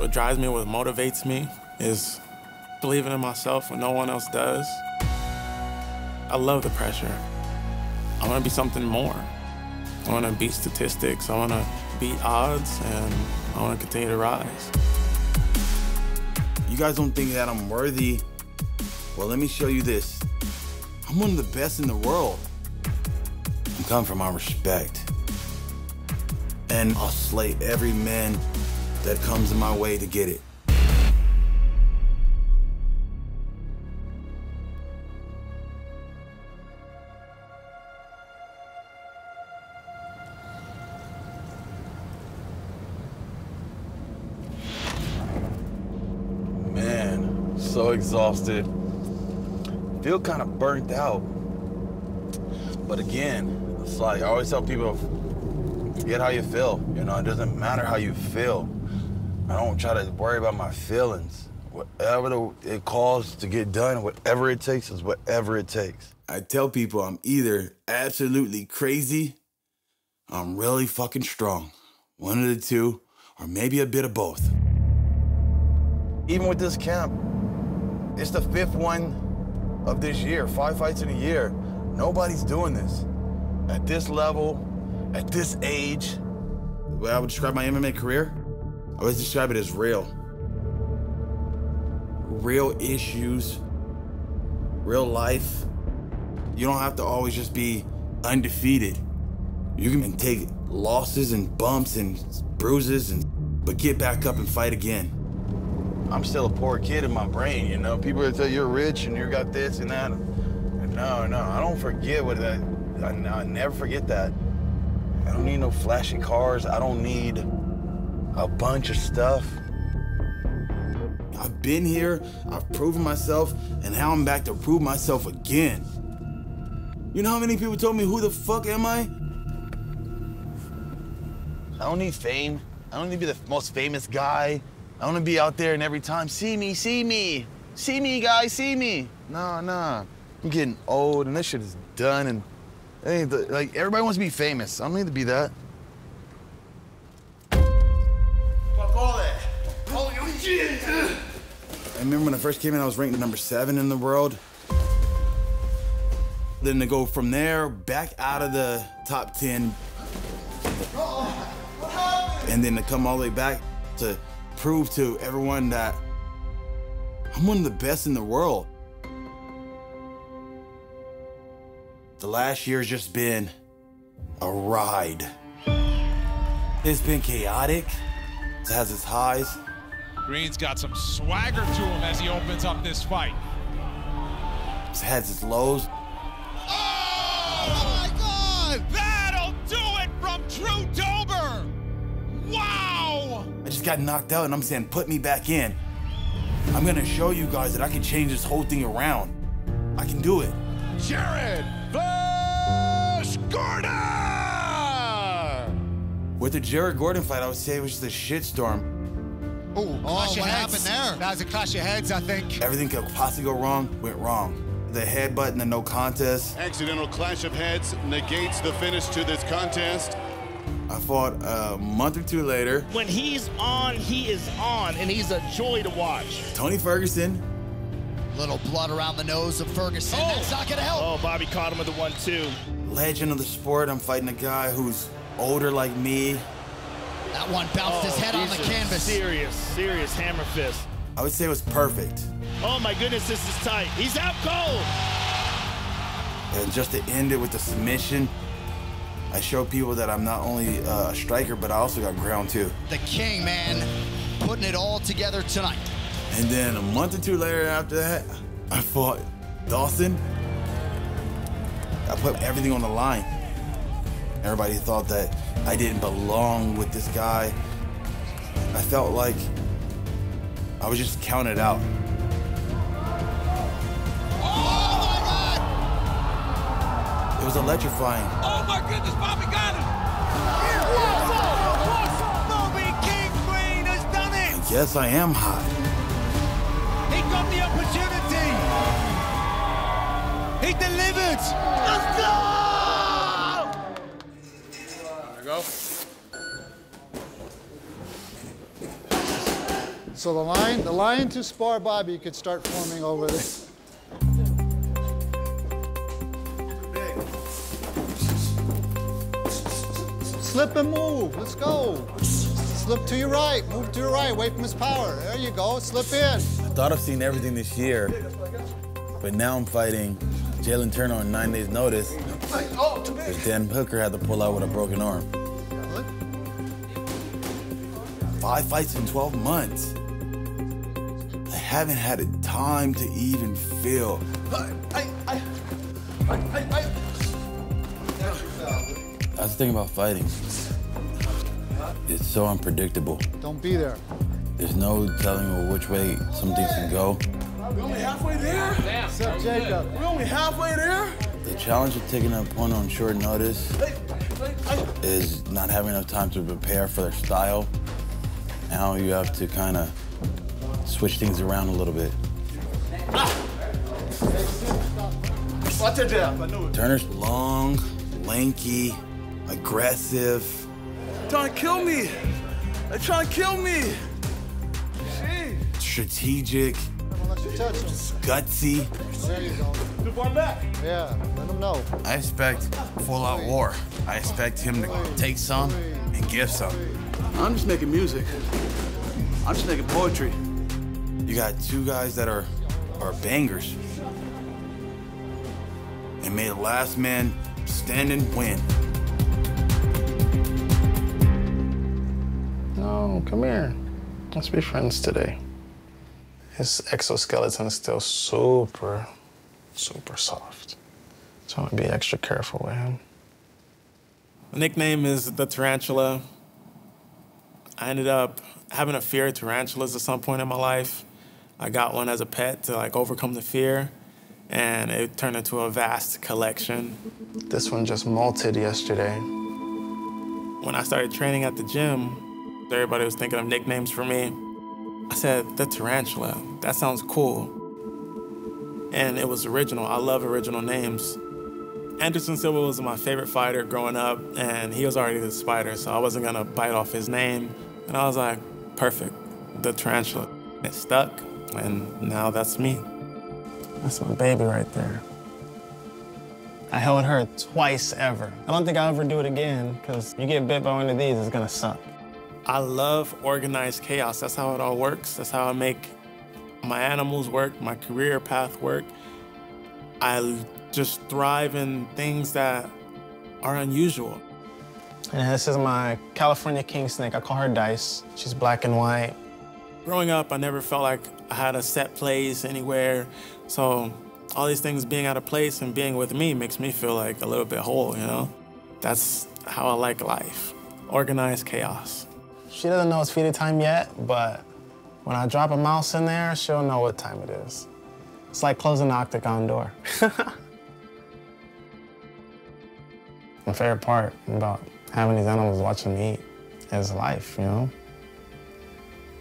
What drives me, what motivates me is believing in myself when no one else does. I love the pressure. I want to be something more. I want to beat statistics. I want to beat odds, and I want to continue to rise. You guys don't think that I'm worthy? Well, let me show you this. I'm one of the best in the world. I'm coming for my respect. And I'll slay every man that comes in my way to get it. Man, so exhausted. Feel kind of burnt out. But again, it's like I always tell people, forget how you feel. You know, it doesn't matter how you feel. I don't try to worry about my feelings. Whatever it calls to get done, whatever it takes is whatever it takes. I tell people I'm either absolutely crazy, I'm really fucking strong. One of the two, or maybe a bit of both. Even with this camp, it's the fifth one of this year, five fights in a year. Nobody's doing this. At this level, at this age, the way I would describe my MMA career, I would describe it as real. Real issues, real life. You don't have to always just be undefeated. You can take losses and bumps and bruises and but get back up and fight again. I'm still a poor kid in my brain, you know? People will tell you you're rich and you got this and that. No, no, I don't forget what that, I, I never forget that. I don't need no flashy cars. I don't need a bunch of stuff. I've been here, I've proven myself, and now I'm back to prove myself again. You know how many people told me, who the fuck am I? I don't need fame. I don't need to be the most famous guy. I want to be out there and every time, see me, see me. See me, guys, see me. Nah, nah. I'm getting old and this shit is done and like everybody wants to be famous. I don't need to be that. Shit. I remember when I first came in, I was ranked number seven in the world. Then to go from there back out of the top 10. And then to come all the way back to prove to everyone that I'm one of the best in the world. The last year's just been a ride. It's been chaotic. It has its highs. Green's got some swagger to him as he opens up this fight. It has its lows. Oh, oh my God! That'll do it from Drew Dober! Wow! I just got knocked out and I'm saying, put me back in. I'm gonna show you guys that I can change this whole thing around. I can do it. Jared Flash Gordon! With the Jared Gordon fight, I would say it was just a shitstorm. Ooh, Oh, clash of what heads. happened there? That was a clash of heads, I think. Everything could possibly go wrong, went wrong. The headbutt and the no contest. Accidental clash of heads negates the finish to this contest. I fought a month or two later. When he's on, he is on, and he's a joy to watch. Tony Ferguson. Little blood around the nose of Ferguson. Oh! That's not gonna help. Oh, Bobby caught him with the one-two. Legend of the sport. I'm fighting a guy who's older like me. That one bounced his head on the canvas. Serious, serious hammer fist. I would say it was perfect. Oh my goodness, this is tight. He's out cold. And just to end it with the submission, I show people that I'm not only uh, a striker, but I also got ground too. The king, man, putting it all together tonight. And then a month or two later after that, I fought Dawson. I put everything on the line. Everybody thought that I didn't belong with this guy. I felt like I was just counted out. It was electrifying. Oh my goodness, Bobby got him! Bobby King Green has done it! Yes, I am hot. He got the opportunity! He delivered! So the line, the line to spar Bobby could start forming over there. Slip and move. Let's go. Slip to your right. Move to your right. Away from his power. There you go. Slip in. I thought I've seen everything this year, but now I'm fighting Jalin Turner on nine days' notice. Because Dan Hooker had to pull out with a broken arm. Five fights in 12 months. I haven't had a time to even feel. That's the thing about fighting. It's so unpredictable. Don't be there. There's no telling which way some things can go. We're only halfway there. Except Jacob. We're only halfway there. The challenge of taking an opponent on short notice is not having enough time to prepare for their style. Now you have to kind of switch things around a little bit. Watch your jab. I knew it. Turner's long, lanky, aggressive. Trying to kill me. They're trying to kill me. strategic, Don't let you touch him. gutsy. There you go. Too far back. Yeah, let him know. I expect full out war. I expect him to take some and give some. I'm just making music. I'm just making poetry. You got two guys that are are bangers. And may the last man standing win. No, come here. Let's be friends today. His exoskeleton is still super, super soft. So I'm gonna be extra careful with him. My nickname is the Tarantula. I ended up having a fear of tarantulas at some point in my life. I got one as a pet to like overcome the fear, and it turned into a vast collection. This one just molted yesterday. When I started training at the gym, everybody was thinking of nicknames for me. I said, the tarantula. That sounds cool. And it was original. I love original names. Anderson Silva was my favorite fighter growing up, and he was already the spider, so I wasn't gonna bite off his name. And I was like, perfect, the tarantula. It stuck, and now that's me. That's my baby right there. I held her twice ever. I don't think I'll ever do it again, because you get bit by one of these, it's gonna suck. I love organized chaos. That's how it all works. That's how I make my animals work, my career path work. I just thrive in things that are unusual. And this is my California king snake. I call her Dice. She's black and white. Growing up, I never felt like I had a set place anywhere. So all these things being out of place and being with me makes me feel like a little bit whole, you know? That's how I like life. Organized chaos. She doesn't know it's feeding time yet, but when I drop a mouse in there, she'll know what time it is. It's like closing the octagon door. My favorite part about having these animals watching me eat is life, you know?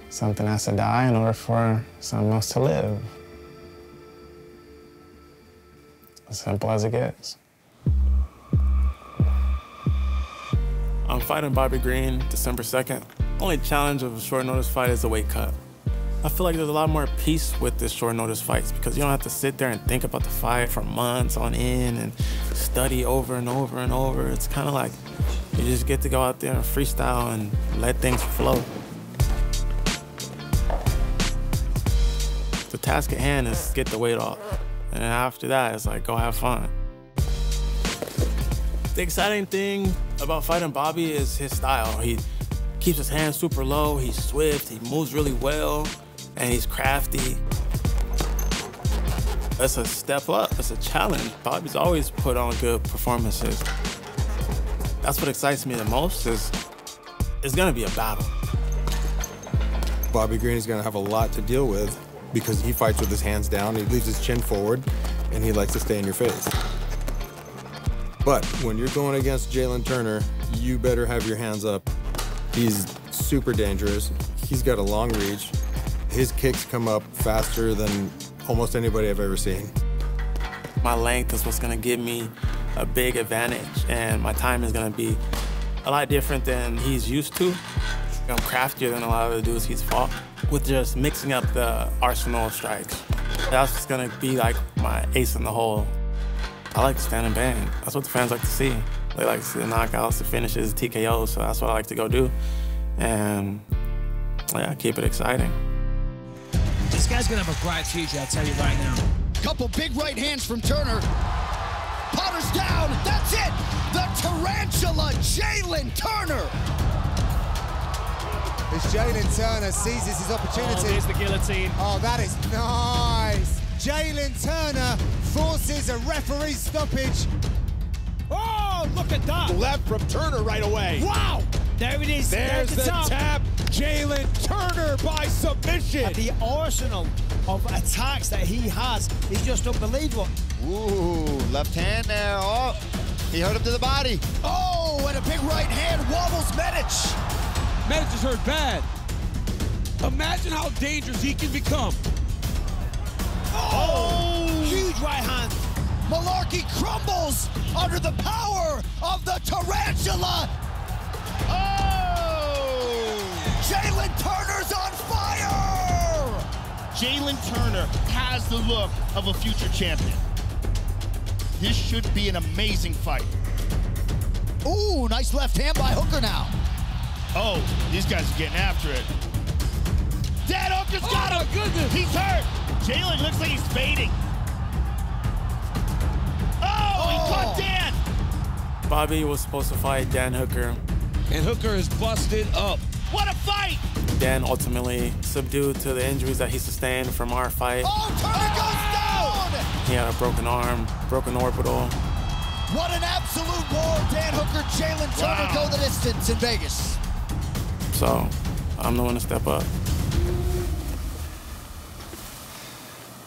Something has to die in order for something else to live. As simple as it gets. I'm fighting Bobby Green December 2nd. Only challenge of a short notice fight is the weight cut. I feel like there's a lot more peace with this short notice fights because you don't have to sit there and think about the fight for months on end and study over and over and over. It's kind of like you just get to go out there and freestyle and let things flow. Task at hand is get the weight off. And after that, it's like go have fun. The exciting thing about fighting Bobby is his style. He keeps his hands super low, he's swift, he moves really well, and he's crafty. That's a step up, it's a challenge. Bobby's always put on good performances. That's what excites me the most is it's gonna be a battle. Bobby Green is to have a lot to deal with because he fights with his hands down, he leaves his chin forward, and he likes to stay in your face. But when you're going against Jalin Turner, you better have your hands up. He's super dangerous. He's got a long reach. His kicks come up faster than almost anybody I've ever seen. My length is what's gonna give me a big advantage, and my time is gonna be a lot different than he's used to. I'm craftier than a lot of the dudes he's fought. With just mixing up the arsenal of strikes. That's just gonna be like my ace in the hole. I like to stand and bang. That's what the fans like to see. They like to see the knockouts, the finishes, the TKOs, so that's what I like to go do. And yeah, keep it exciting. This guy's gonna have a bright future, I'll tell you right now. Couple big right hands from Turner. Potter's down. That's it. The tarantula, Jalin Turner. As Jalin Turner seizes his opportunity. Oh, there's the guillotine. Oh, that is nice. Jalin Turner forces a referee stoppage. Oh, look at that. Left from Turner right away. Wow. There it is. There's the, top. tap. Jalin Turner by submission. The arsenal of attacks that he has is just unbelievable. Ooh, left hand there. Oh, he hurt him to the body. Oh, and a big right hand wobbles Medic. Medic is hurt bad. Imagine how dangerous he can become. Oh! oh, huge right hand. Mullarkey crumbles under the power of the tarantula. Oh! Jalin Turner's on fire! Jalin Turner has the look of a future champion. This should be an amazing fight. Ooh, nice left hand by Hooker now. Oh, these guys are getting after it. Dan Hooker's oh got him. goodness. He's hurt. Jalin looks like he's fading. Oh, oh, he caught Dan. Bobby was supposed to fight Dan Hooker. And Hooker is busted up. What a fight! Dan ultimately subdued to the injuries that he sustained from our fight. Oh, Turner goes oh. down! He had a broken arm, broken orbital. What an absolute war. Dan Hooker, Jalin Turner Wow. go the distance in Vegas. So I'm the one to step up.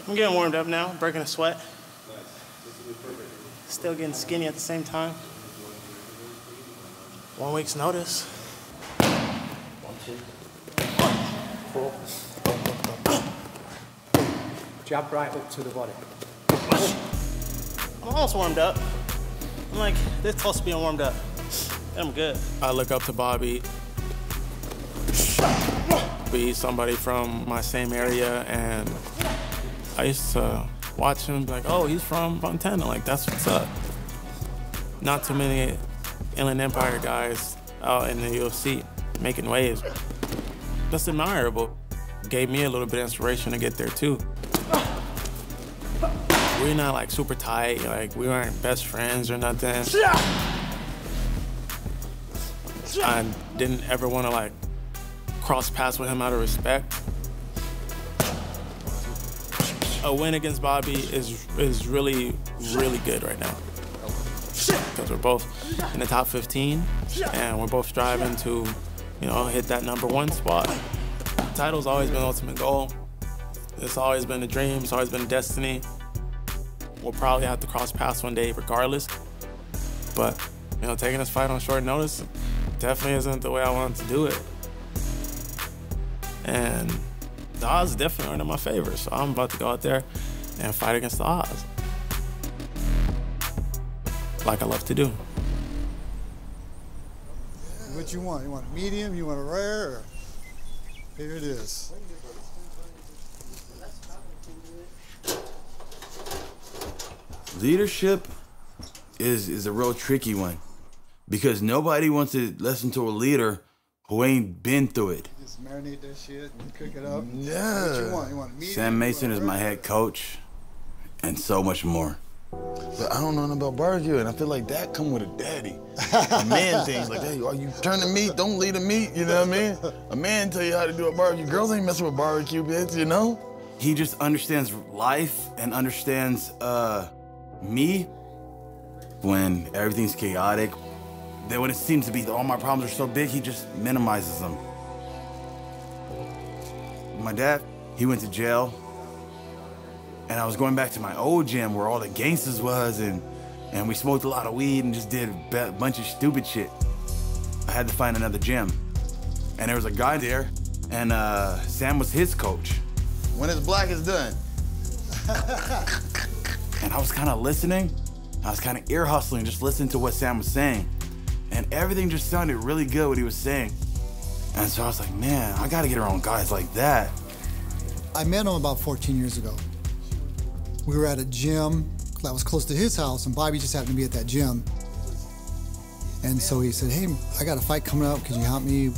I'm getting warmed up now, breaking a sweat. Still getting skinny at the same time. One week's notice. One, two, four. Jab right up to the body. I'm almost warmed up. I'm like this close to being warmed up. I'm good. I look up to Bobby. Be somebody from my same area, and I used to watch him like, oh, he's from Fontana. Like, that's what's up. Not too many Inland Empire guys out in the UFC making waves. That's admirable. Gave me a little bit of inspiration to get there, too. We're not like super tight, like we weren't best friends or nothing. I didn't ever want to like cross paths with him out of respect. A win against Bobby is is really really good right now because we're both in the top 15 and we're both striving to, you know, hit that number one spot. Title's always been the ultimate goal. It's always been a dream. It's always been a destiny. We'll probably have to cross paths one day regardless. But, you know, taking this fight on short notice definitely isn't the way I wanted to do it. And the odds definitely aren't in my favor. So I'm about to go out there and fight against the odds. Like I love to do. What you want? You want a medium? You want a rare? Or... Here it is. Leadership is is a real tricky one because nobody wants to listen to a leader who ain't been through it. Just marinate that shit and cook it up. Yeah. What you want? You want a medium? Sam Mason is my head coach, and so much more. But I don't know nothing about barbecue, and I feel like that come with a daddy. A man things like, hey, are you turning meat? Don't lead the meat, you know what I mean? A man tell you how to do a barbecue. Girls ain't messing with barbecue, bitch, you know? He just understands life and understands uh, me when everything's chaotic. Then when it seems to be all my problems are so big, he just minimizes them. My dad, he went to jail and I was going back to my old gym where all the gangsters was, and and we smoked a lot of weed and just did a bunch of stupid shit. I had to find another gym, and there was a guy there, and uh, Sam was his coach. When his black is done. and I was kind of listening. I was kind of ear hustling, just listening to what Sam was saying, and everything just sounded really good what he was saying. And so I was like, man, I gotta get around guys like that. I met him about 14 years ago. We were at a gym that was close to his house, and Bobby just happened to be at that gym. And so he said, Hey, I got a fight coming up. Could you help me?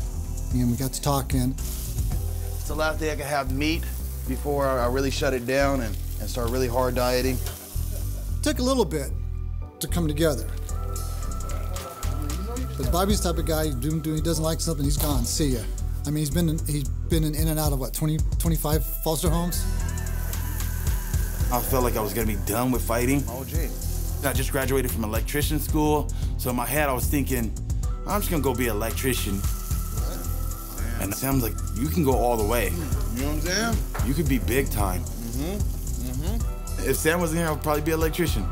And we got to talking. It's the last day I could have meat before I really shut it down and, and start really hard dieting. Took a little bit to come together. Because Bobby's the type of guy, do, do, he doesn't like something, he's gone. See ya. I mean, he's been in, he's been in, in and out of what 20, 25 foster homes. I felt like I was gonna be done with fighting. Oh, gee. I just graduated from electrician school, so in my head I was thinking, I'm just gonna go be an electrician. And Sam's like, you can go all the way. You know what I'm saying? You could be big time. Mm-hmm. Mm-hmm. If Sam wasn't here, I'd probably be an electrician.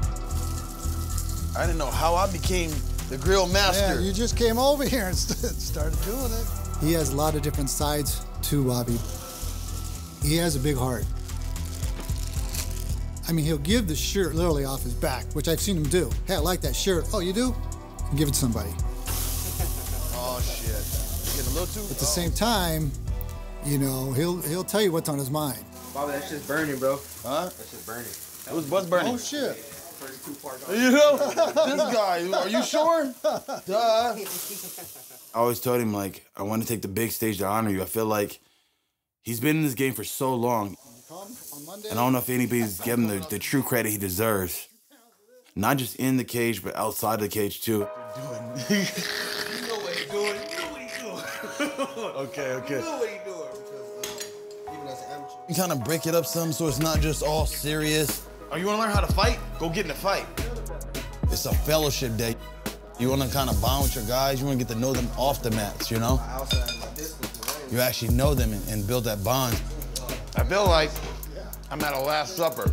I didn't know how I became the grill master. Yeah, you just came over here and started doing it. He has a lot of different sides to Bobby. He has a big heart. I mean, he'll give the shirt literally off his back, which I've seen him do. Hey, I like that shirt. Oh, you do? And give it to somebody. Oh shit! Getting a little too. At the same time, you know, he'll he'll tell you what's on his mind. Bobby, that's just burning, bro. Huh? That's just burning. It was what's burning? Oh shit! You know, this guy. Are you sure? Duh. I always told him like I want to take the big stage to honor you. I feel like he's been in this game for so long, and I don't know if anybody's given him the, the true credit he deserves. Not just in the cage, but outside the cage too. okay, okay. You kind of break it up some so it's not just all serious. Oh, you want to learn how to fight? Go get in a fight. It's a fellowship day. You want to kind of bond with your guys. You want to get to know them off the mats, you know? You actually know them and, and build that bond. I feel like I'm at a Last Supper.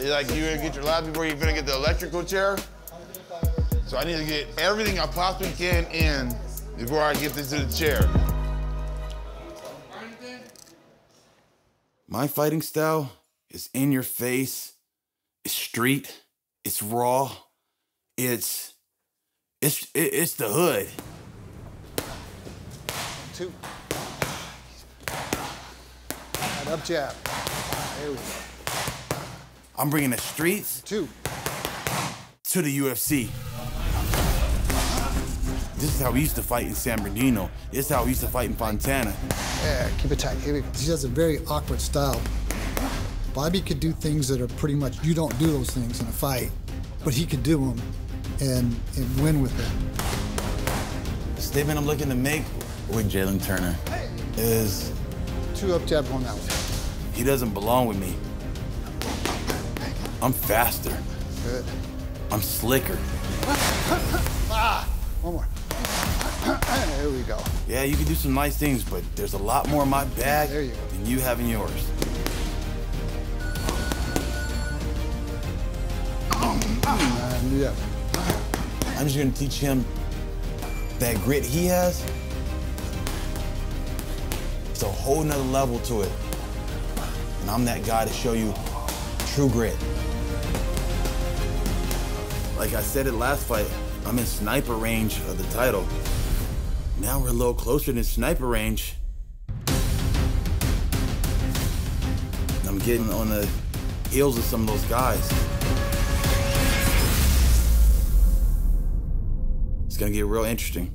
Like you're gonna get your last before you're gonna get the electrical chair. So I need to get everything I possibly can in before I get this to the chair. My fighting style is in your face, it's street, it's raw, it's it's it, it's the hood. Two. And up jab. There we go. I'm bringing the streets Two. to the UFC. This is how we used to fight in San Bernardino. This is how we used to fight in Fontana. Yeah, keep it tight. Here we go. He has a very awkward style. Bobby could do things that are pretty much, you don't do those things in a fight, but he could do them and, and win with them. The statement I'm looking to make with Jalin Turner is Two up jab, one out. he doesn't belong with me. I'm faster. Good. I'm slicker. Ah, one more. there we go. Yeah, you can do some nice things, but there's a lot more in my bag you than you have in yours. Hmm. I'm just gonna teach him that grit he has. It's a whole nother level to it. And I'm that guy to show you true grit. Like I said it last fight, I'm in sniper range of the title. Now we're a little closer than sniper range. I'm getting on the heels of some of those guys. Gonna get real interesting.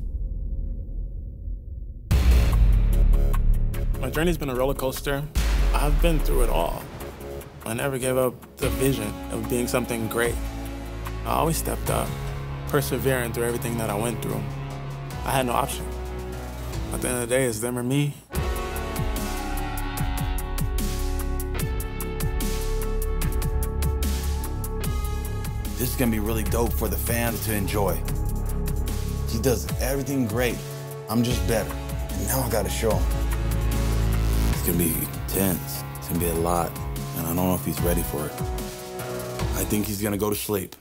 My journey's been a roller coaster. I've been through it all. I never gave up the vision of being something great. I always stepped up, persevering through everything that I went through. I had no option. At the end of the day, it's them or me. This is gonna be really dope for the fans to enjoy. He does everything great. I'm just better. And now I gotta show him. It's gonna be intense. It's gonna be a lot. And I don't know if he's ready for it. I think he's gonna go to sleep.